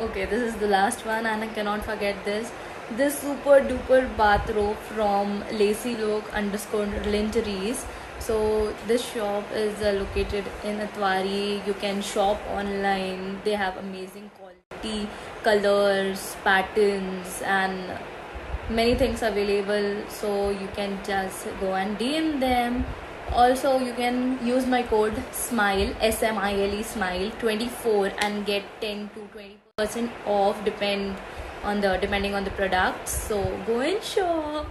okay this is the last one and i cannot forget this. This super duper bathrobe from lacy look underscore lingeries. So this shop is uh, located in atwari. You can shop online. They have amazing quality colors patterns and many things available. So you can just go and dm them also you can use my code smile s-m-i-l-e smile 24 and get 10 to 20 percent off depend on the depending on the products so go and shop